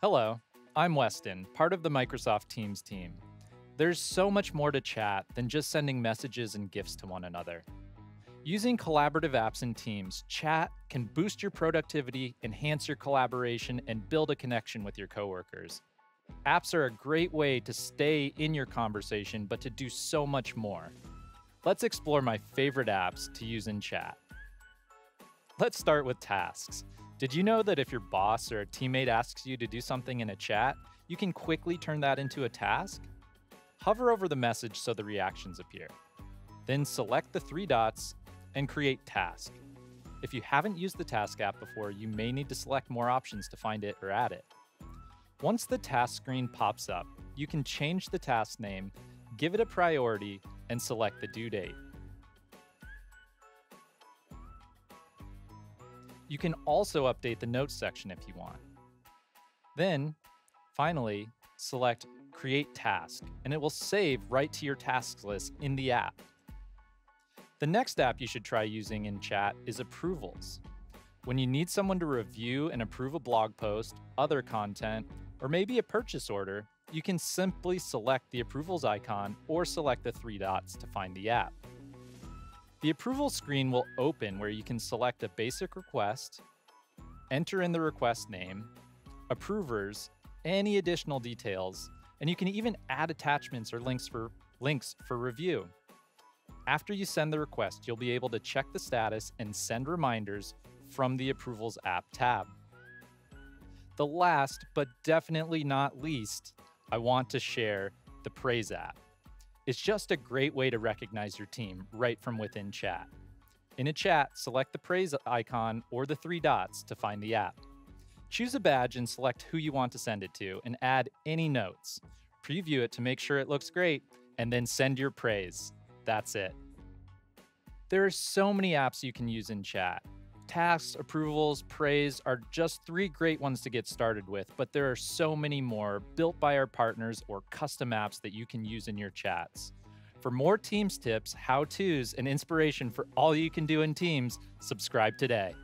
Hello, I'm Weston, part of the Microsoft Teams team. There's so much more to chat than just sending messages and gifts to one another. Using collaborative apps in Teams, chat can boost your productivity, enhance your collaboration, and build a connection with your coworkers. Apps are a great way to stay in your conversation, but to do so much more. Let's explore my favorite apps to use in chat. Let's start with tasks. Did you know that if your boss or a teammate asks you to do something in a chat, you can quickly turn that into a task? Hover over the message so the reactions appear. Then select the three dots and create task. If you haven't used the task app before, you may need to select more options to find it or add it. Once the task screen pops up, you can change the task name, give it a priority, and select the due date. You can also update the notes section if you want. Then, finally, select Create Task, and it will save right to your tasks list in the app. The next app you should try using in chat is Approvals. When you need someone to review and approve a blog post, other content, or maybe a purchase order, you can simply select the approvals icon or select the three dots to find the app. The approval screen will open where you can select a basic request, enter in the request name, approvers, any additional details, and you can even add attachments or links for links for review. After you send the request, you'll be able to check the status and send reminders from the Approvals app tab. The last, but definitely not least, I want to share the Praise app. It's just a great way to recognize your team right from within chat. In a chat, select the praise icon or the three dots to find the app. Choose a badge and select who you want to send it to and add any notes. Preview it to make sure it looks great, and then send your praise. That's it. There are so many apps you can use in chat. Tasks, approvals, praise are just three great ones to get started with, but there are so many more built by our partners or custom apps that you can use in your chats. For more Teams tips, how to's, and inspiration for all you can do in Teams, subscribe today.